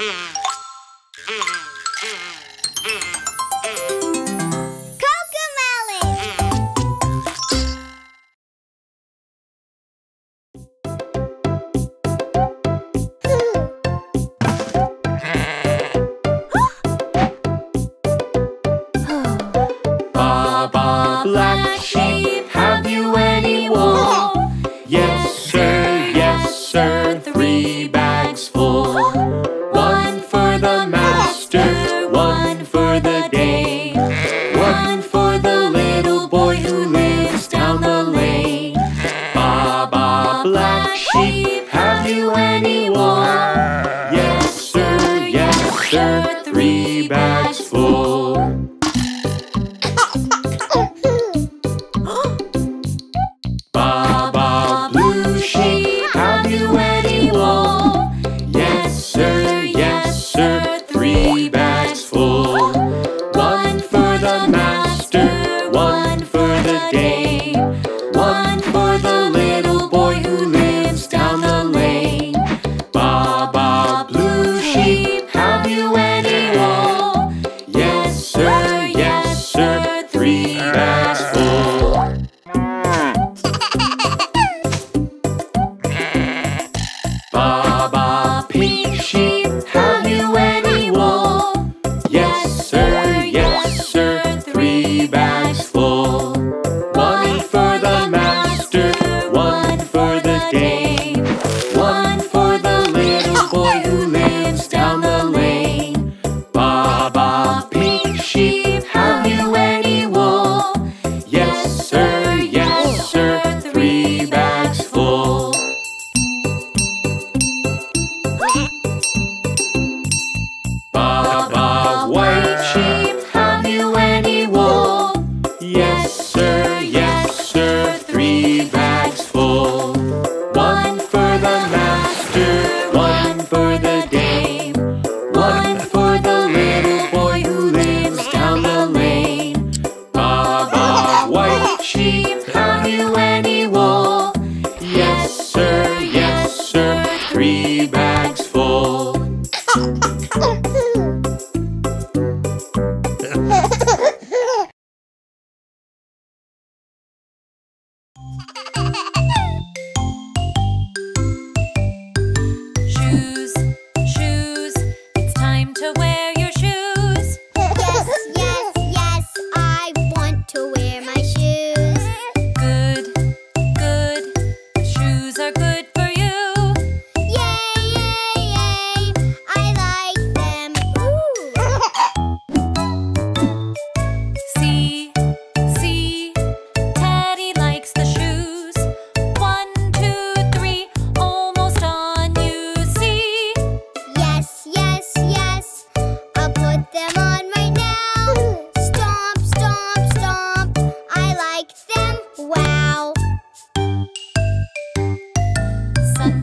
Yeah.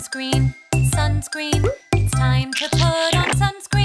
sunscreen, sunscreen. It's time to put on sunscreen.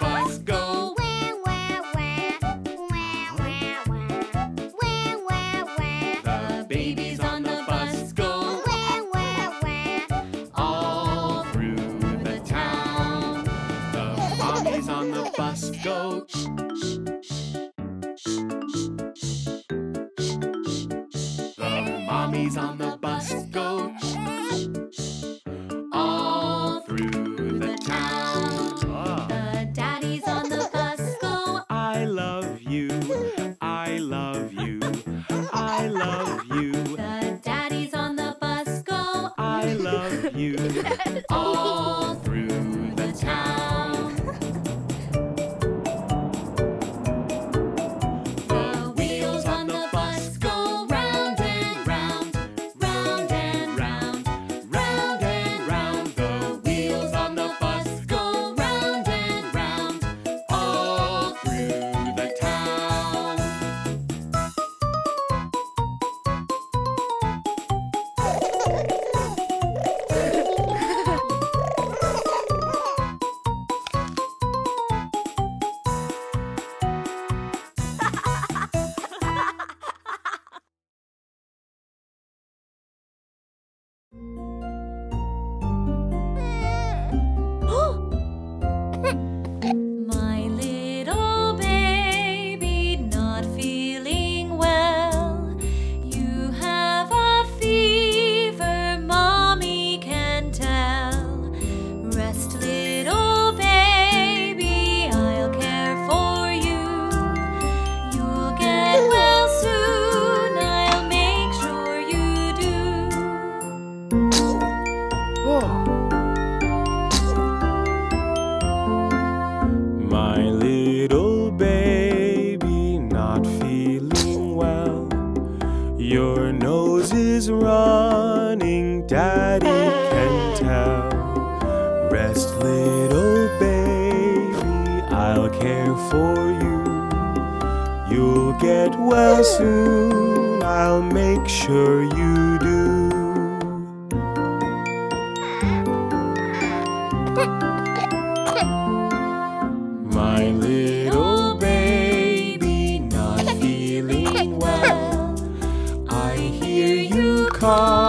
Babies you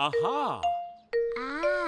Aha! Ah.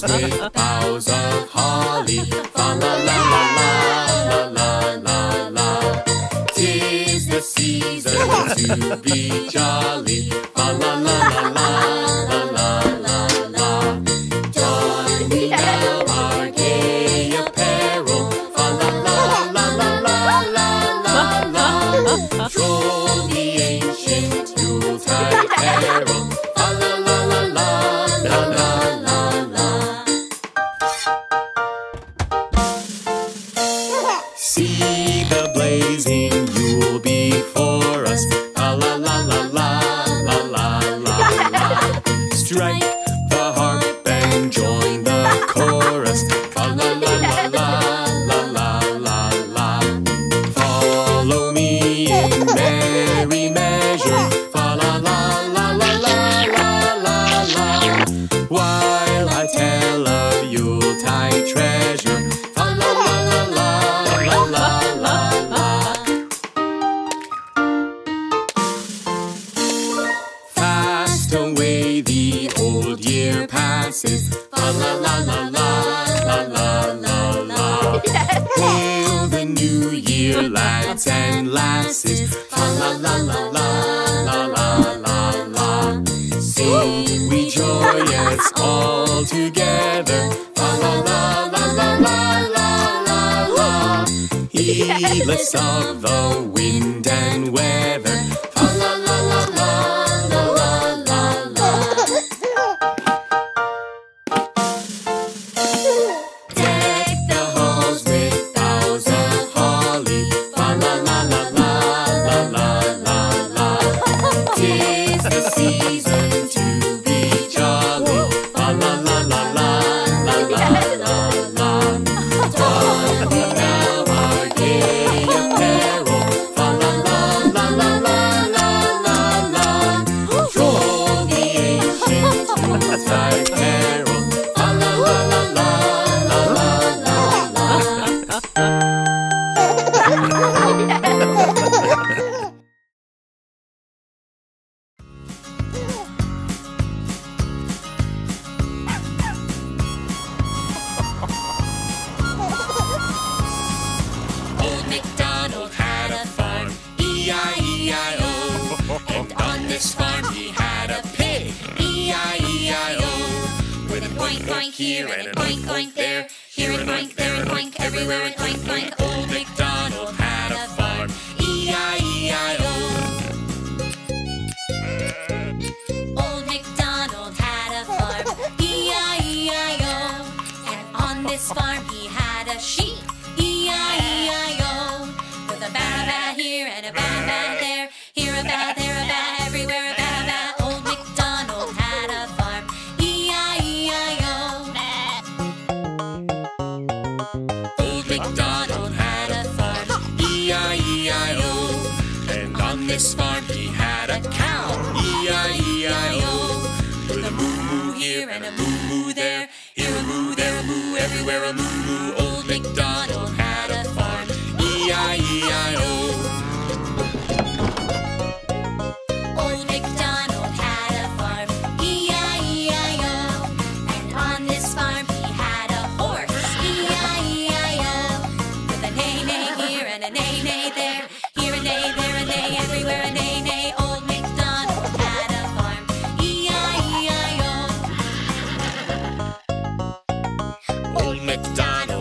boughs with boughs of holly. Fa la la la la la la la la. Tis the season to be jolly. Of the wind and weather. McDonald.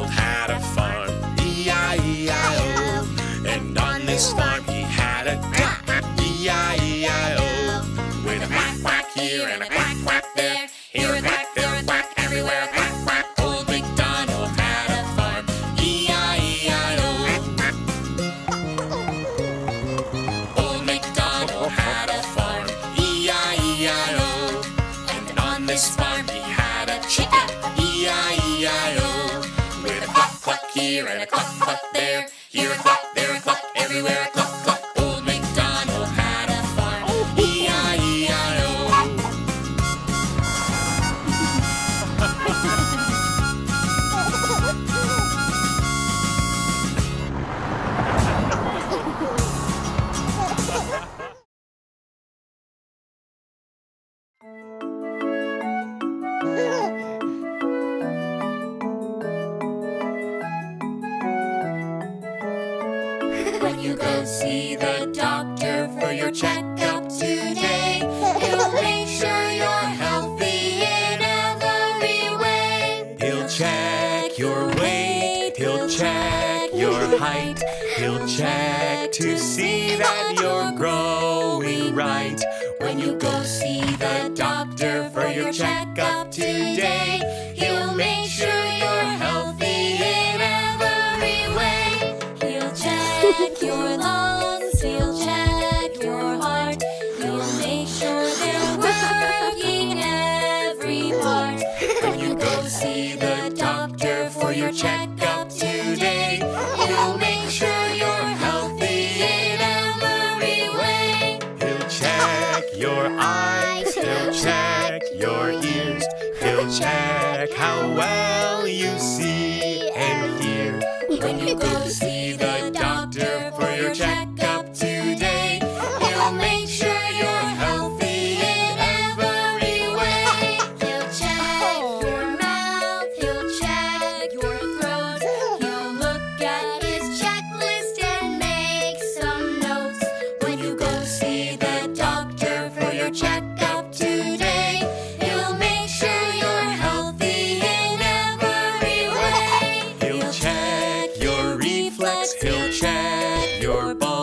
your checkup today. He'll make sure you're healthy in every way. He'll check your weight. He'll check your height. He'll check to see that you're growing right. When you go see the doctor for your checkup today, He'll check your ball.